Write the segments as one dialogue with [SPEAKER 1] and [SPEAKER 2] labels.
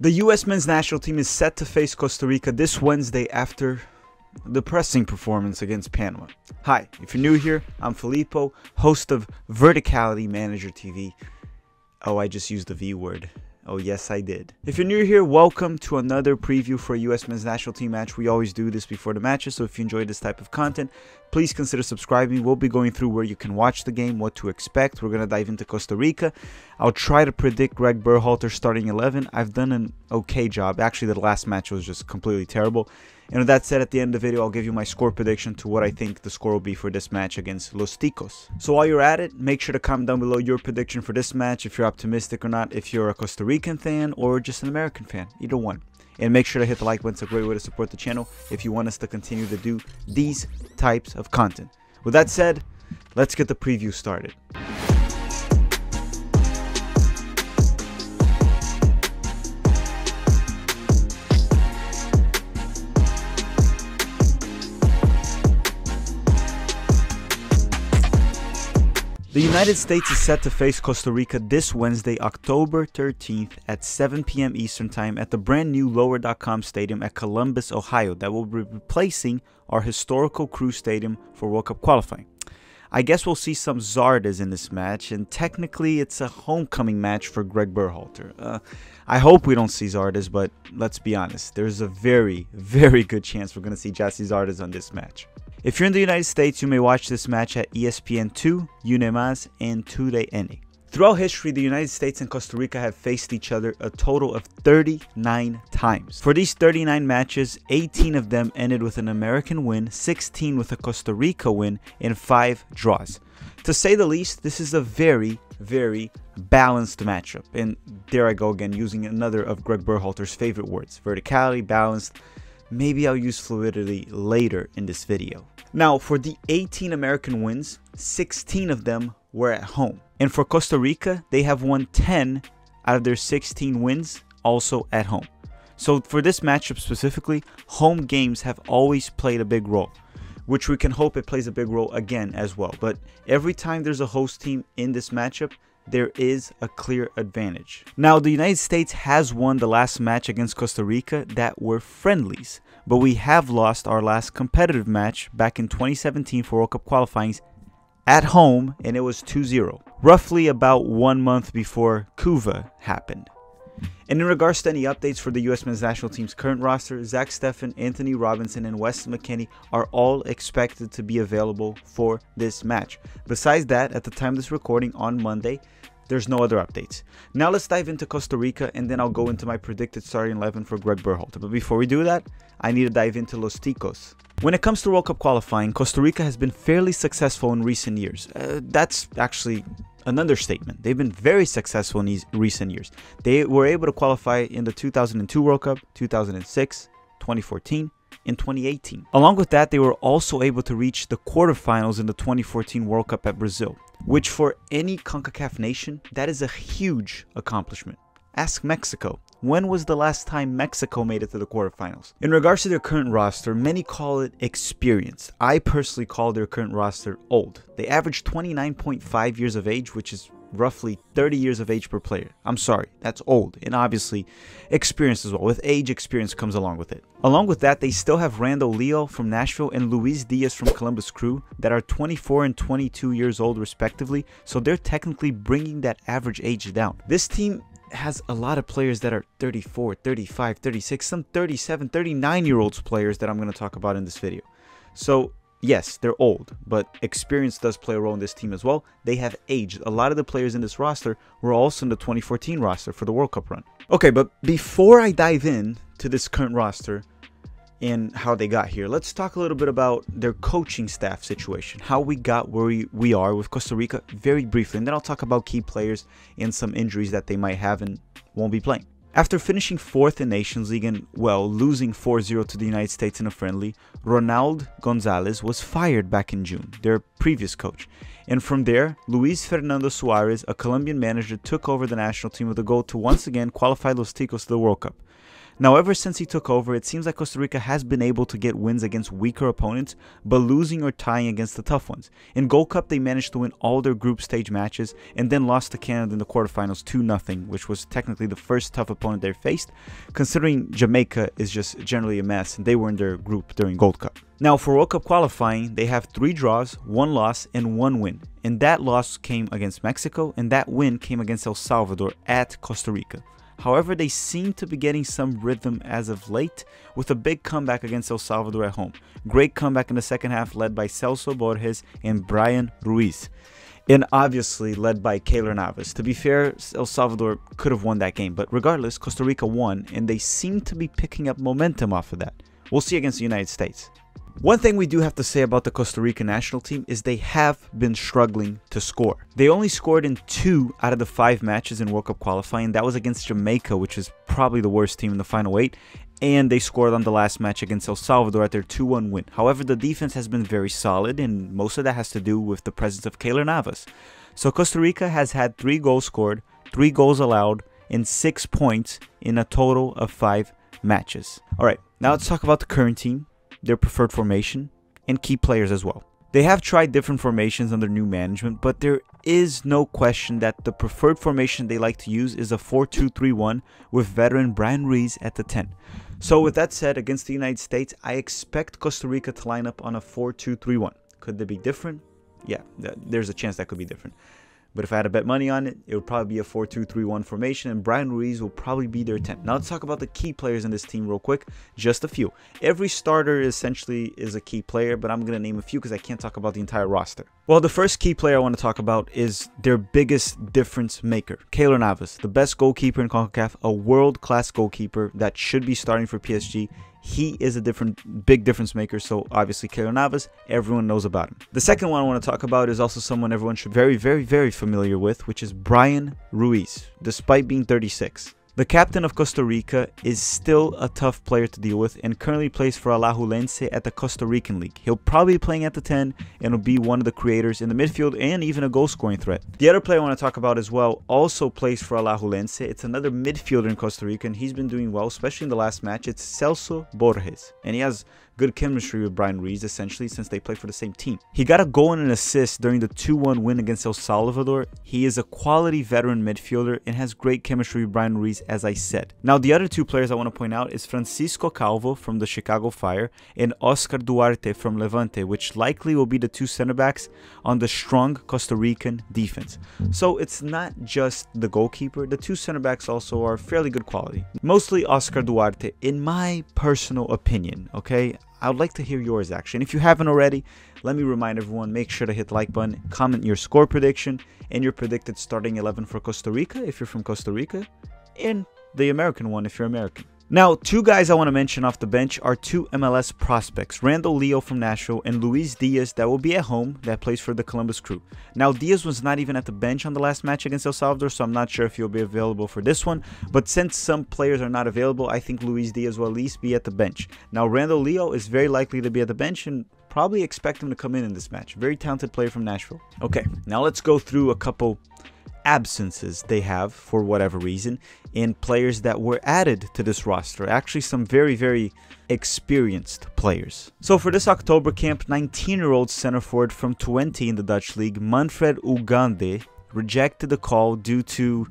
[SPEAKER 1] The U.S. men's national team is set to face Costa Rica this Wednesday after a depressing performance against Panama. Hi, if you're new here, I'm Filippo, host of Verticality Manager TV. Oh, I just used the V word. Oh, yes, I did. If you're new here, welcome to another preview for a U.S. men's national team match. We always do this before the matches, so if you enjoy this type of content, please consider subscribing. We'll be going through where you can watch the game, what to expect. We're going to dive into Costa Rica. I'll try to predict Greg Berhalter starting 11. I've done an okay job. Actually, the last match was just completely terrible. And with that said, at the end of the video, I'll give you my score prediction to what I think the score will be for this match against Los Ticos. So while you're at it, make sure to comment down below your prediction for this match, if you're optimistic or not, if you're a Costa Rican fan or just an American fan, either one. And make sure to hit the like button, it's a great way to support the channel if you want us to continue to do these types of content. With that said, let's get the preview started. The United States is set to face Costa Rica this Wednesday, October 13th at 7 p.m. Eastern Time at the brand new Lower.com Stadium at Columbus, Ohio, that will be replacing our historical Crew Stadium for World Cup qualifying. I guess we'll see some Zardes in this match, and technically it's a homecoming match for Greg Berhalter. Uh, I hope we don't see Zardes, but let's be honest, there's a very, very good chance we're going to see Gyasi Zardes on this match. If you're in the United States, you may watch this match at ESPN2, UniMás, and TUDN. Throughout history, the United States and Costa Rica have faced each other a total of 39 times. For these 39 matches, 18 of them ended with an American win, 16 with a Costa Rica win, and 5 draws. To say the least, this is a very, very balanced matchup. And there I go again, using another of Greg Berhalter's favorite words verticality, balanced. Maybe I'll use fluidity later in this video. Now, for the 18 American wins, 16 of them were at home. And for Costa Rica, they have won 10 out of their 16 wins also at home. So for this matchup specifically, home games have always played a big role, which we can hope it plays a big role again as well. But every time there's a host team in this matchup, there is a clear advantage. Now, the United States has won the last match against Costa Rica that were friendlies, but we have lost our last competitive match back in 2017 for World Cup qualifying at home, and it was 2 0, roughly about one month before Couva happened. And in regards to any updates for the U.S. men's national team's current roster, Zach Steffen, Antonee Robinson, and Weston McKennie are all expected to be available for this match. Besides that, at the time of this recording on Monday, there's no other updates. Now let's dive into Costa Rica and then I'll go into my predicted starting 11 for Greg Berhalter. But before we do that, I need to dive into Los Ticos. When it comes to World Cup qualifying, Costa Rica has been fairly successful in recent years. Uh, that's actually an understatement. They've been very successful in these recent years. They were able to qualify in the 2002 World Cup, 2006, 2014, in 2018. Along with that, they were also able to reach the quarterfinals in the 2014 World Cup at Brazil, which for any CONCACAF nation, that is a huge accomplishment. Ask Mexico. When was the last time Mexico made it to the quarterfinals? In regards to their current roster, many call it experienced. I personally call their current roster old. They average 29.5 years of age, which is roughly 30 years of age per player. I'm sorry, that's old, and obviously experience as well. With age, experience comes along with it. Along with that, they still have Randall Leal from Nashville and Luis Diaz from Columbus Crew that are 24 and 22 years old respectively, so they're technically bringing that average age down. This team has a lot of players that are 34, 35, 36, some 37, 39 year olds players that I'm going to talk about in this video. So yes, they're old, but experience does play a role in this team as well. They have aged. A lot of the players in this roster were also in the 2014 roster for the World Cup run. Okay, but before I dive in to this current roster and how they got here, let's talk a little bit about their coaching staff situation, how we got where we, we are with Costa Rica very briefly, and then I'll talk about key players and some injuries that they might have and won't be playing. After finishing fourth in Nations League and, well, losing 4-0 to the United States in a friendly, Ronald Gonzalez was fired back in June, their previous coach. And from there, Luis Fernando Suarez, a Colombian manager, took over the national team with a goal to once again qualify Los Ticos to the World Cup. Now, ever since he took over, it seems like Costa Rica has been able to get wins against weaker opponents, but losing or tying against the tough ones. In Gold Cup, they managed to win all their group stage matches and then lost to Canada in the quarterfinals 2 0, which was technically the first tough opponent they faced, considering Jamaica is just generally a mess and they were in their group during Gold Cup. Now, for World Cup qualifying, they have three draws, one loss, and one win. And that loss came against Mexico, and that win came against El Salvador at Costa Rica. However, they seem to be getting some rhythm as of late with a big comeback against El Salvador at home. Great comeback in the second half, led by Celso Borges and Bryan Ruiz. And obviously led by Keylor Navas. To be fair, El Salvador could have won that game, but regardless, Costa Rica won, and they seem to be picking up momentum off of that. We'll see against the United States. One thing we do have to say about the Costa Rica national team is they have been struggling to score. They only scored in two out of the five matches in World Cup qualifying. That was against Jamaica, which is probably the worst team in the final eight. And they scored on the last match against El Salvador at their 2 1 win. However, the defense has been very solid, and most of that has to do with the presence of Keylor Navas. So Costa Rica has had three goals scored, three goals allowed, and six points in a total of five matches. All right, now let's talk about the current team their preferred formation, and key players as well. They have tried different formations under new management, but there is no question that the preferred formation they like to use is a 4 2 3 1 with veteran Bryan Ruiz at the 10. So, with that said, against the United States, I expect Costa Rica to line up on a 4 2 3 1. Could they be different? Yeah, there's a chance that could be different. But if I had to bet money on it, it would probably be a 4 2 3 1 formation, and Bryan Ruiz will probably be their 10. Now let's talk about the key players in this team real quick. Just a few. Every starter essentially is a key player, but I'm going to name a few because I can't talk about the entire roster. Well, the first key player I want to talk about is their biggest difference maker, Keylor Navas, the best goalkeeper in CONCACAF, a world class goalkeeper that should be starting for PSG he is a different big difference maker so obviously Keylor Navas everyone knows about him. The second one I want to talk about is also someone everyone should very very very familiar with which is Bryan Ruiz despite being 36 the captain of Costa Rica is still a tough player to deal with and currently plays for Alajuelense at the Costa Rican League. He'll probably be playing at the 10 and will be one of the creators in the midfield and even a goal scoring threat. The other player I want to talk about as well also plays for Alajuelense. It's another midfielder in Costa Rica and he's been doing well, especially in the last match. It's Celso Borges and he has good chemistry with Bryan Ruiz essentially since they play for the same team. He got a goal and an assist during the 2-1 win against El Salvador. He is a quality veteran midfielder and has great chemistry with Bryan Ruiz as I said. Now the other two players I want to point out is Francisco Calvo from the Chicago Fire and Oscar Duarte from Levante which likely will be the two center backs on the strong Costa Rican defense. So it's not just the goalkeeper, the two center backs also are fairly good quality. Mostly Oscar Duarte in my personal opinion, okay? I would like to hear yours actually. And if you haven't already, let me remind everyone make sure to hit like button, comment your score prediction, and your predicted starting 11 for Costa Rica if you're from Costa Rica, and the American one if you're American. Now, two guys I want to mention off the bench are two MLS prospects, Randall Leal from Nashville and Luis Diaz that will be at home that plays for the Columbus Crew. Now, Diaz was not even at the bench on the last match against El Salvador, so I'm not sure if he'll be available for this one, but since some players are not available, I think Luis Diaz will at least be at the bench. Now, Randall Leal is very likely to be at the bench and probably expect him to come in in this match. Very talented player from Nashville. Okay, now let's go through a couple absences they have for whatever reason and players that were added to this roster. Actually, some very, very experienced players. So for this October camp, 19-year-old center forward from Twente in the Dutch league, Manfred Ugalde, rejected the call due to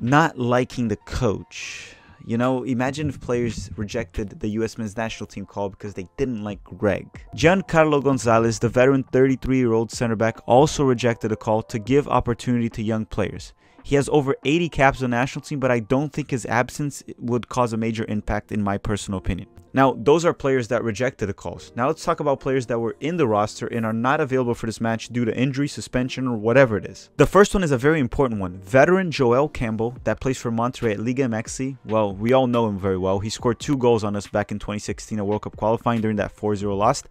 [SPEAKER 1] not liking the coach. You know, imagine if players rejected the US men's national team call because they didn't like Greg. Giancarlo Gonzalez, the veteran 33 year old center back, also rejected a call to give opportunity to young players. He has over 80 caps on the national team, but I don't think his absence would cause a major impact in my personal opinion. Now, those are players that rejected the calls. Now, let's talk about players that were in the roster and are not available for this match due to injury, suspension, or whatever it is. The first one is a very important one. Veteran Joel Campbell, that plays for Monterrey at Liga MX. Well, we all know him very well. He scored two goals on us back in 2016 at World Cup qualifying during that 4 0 loss.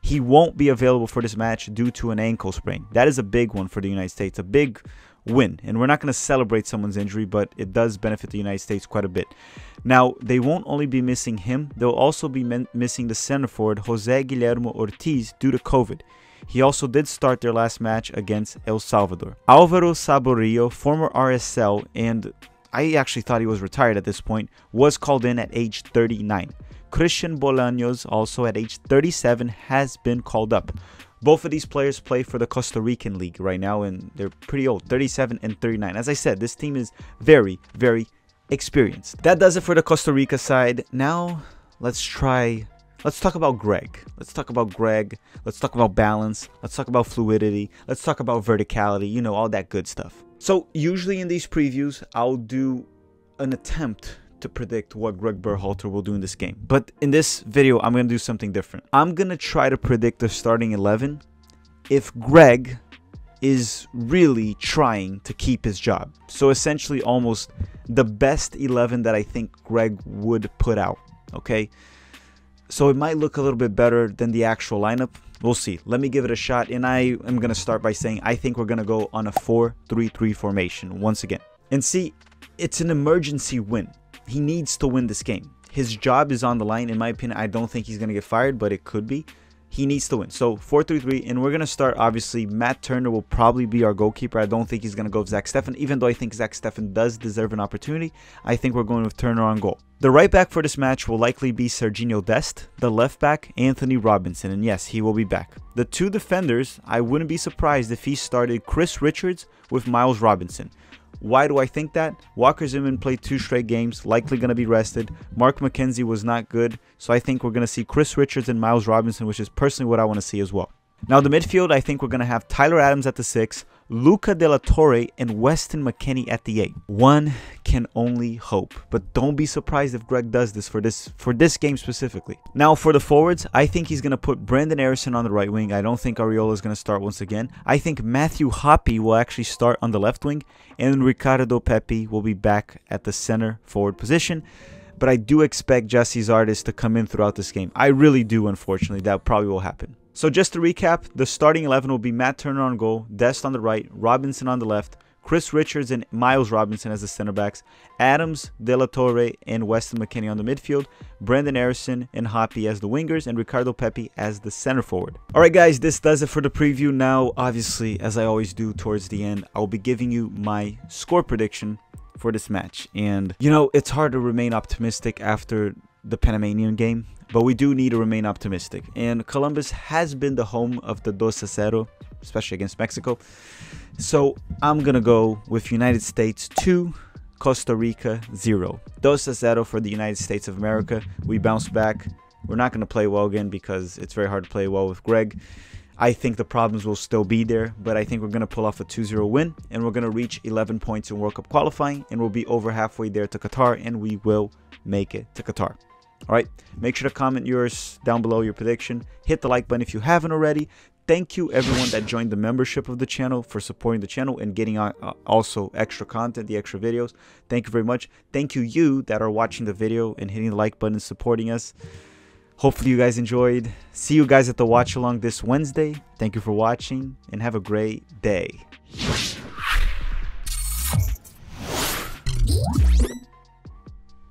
[SPEAKER 1] He won't be available for this match due to an ankle sprain. That is a big one for the United States, a big win. And we're not going to celebrate someone's injury, but it does benefit the United States quite a bit. Now, they won't only be missing him, they'll also be missing the center forward Jose Guillermo Ortiz due to COVID. He also did start their last match against El Salvador. Alvaro Saborio, former RSL and I actually thought he was retired at this point, was called in at age 39. Christian Bolaños, also at age 37, has been called up. Both of these players play for the Costa Rican League right now, and they're pretty old 37 and 39. As I said, this team is very, very experienced. That does it for the Costa Rica side. Now, let's try. Let's talk about Greg. Let's talk about Greg. Let's talk about balance. Let's talk about fluidity. Let's talk about verticality. You know, all that good stuff. So, usually in these previews, I'll do an attempt to predict what Greg Berhalter will do in this game. But in this video, I'm going to do something different. I'm going to try to predict the starting 11 if Greg is really trying to keep his job. So essentially almost the best 11 that I think Greg would put out, okay? So it might look a little bit better than the actual lineup. We'll see. Let me give it a shot and I am going to start by saying I think we're going to go on a 4-3-3 formation once again. And see, it's an emergency win he needs to win this game. His job is on the line. In my opinion, I don't think he's going to get fired, but it could be. He needs to win. So 4-3-3, and we're going to start, obviously, Matt Turner will probably be our goalkeeper. I don't think he's going to go with Zach Steffen, even though I think Zach Steffen does deserve an opportunity. I think we're going with Turner on goal. The right back for this match will likely be Sergiño Dest. The left back, Antonee Robinson, and yes, he will be back. The two defenders, I wouldn't be surprised if he started Chris Richards with Miles Robinson. Why do I think that? Walker Zimmerman played two straight games, likely going to be rested. Mark McKenzie was not good, so I think we're going to see Chris Richards and Miles Robinson, which is personally what I want to see as well. Now, the midfield, I think we're going to have Tyler Adams at the 6, Luca De La Torre, and Weston McKennie at the 8. One can only hope, but don't be surprised if Greg does this for this for this game specifically. Now, for the forwards, I think he's going to put Brenden Aaronson on the right wing. I don't think Arriola is going to start once again. I think Matthew Hoppe will actually start on the left wing, and Ricardo Pepi will be back at the center forward position but I do expect Gyasi Zardes to come in throughout this game. I really do, unfortunately. That probably will happen. So just to recap, the starting 11 will be Matt Turner on goal, Dest on the right, Robinson on the left, Chris Richards and Miles Robinson as the center backs, Adams, De La Torre, and Weston McKennie on the midfield, Brenden Aaronson and Hoppe as the wingers, and Ricardo Pepi as the center forward. Alright guys, this does it for the preview. Now, obviously, as I always do towards the end, I'll be giving you my score prediction for this match. And, you know, it's hard to remain optimistic after the Panamanian game but we do need to remain optimistic. And Columbus has been the home of the 2 0, especially against Mexico. So I'm going to go with United States 2, Costa Rica 0. 2 0 for the United States of America. We bounce back. We're not going to play well again because it's very hard to play well with Greg. I think the problems will still be there, but I think we're going to pull off a 2-0 win and we're going to reach 11 points in World Cup qualifying and we'll be over halfway there to Qatar and we will make it to Qatar. All right, make sure to comment yours down below, your prediction. Hit the like button if you haven't already. Thank you everyone that joined the membership of the channel for supporting the channel and getting uh, also extra content, the extra videos. Thank you very much. Thank you you that are watching the video and hitting the like button and supporting us. Hopefully you guys enjoyed. See you guys at the watch along this Wednesday. Thank you for watching and have a great day.